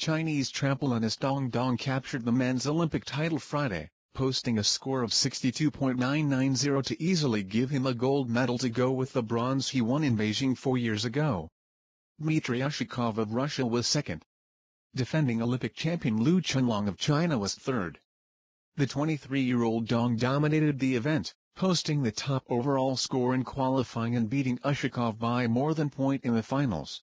Chinese trampolinist Dong Dong captured the men's Olympic title Friday, posting a score of 62.990 to easily give him a gold medal to go with the bronze he won in Beijing four years ago. Dmitry Ushakov of Russia was second. Defending Olympic champion Lu Chunlong of China was third. The 23-year-old Dong dominated the event, posting the top overall score in qualifying and beating Ushakov by more than point in the finals.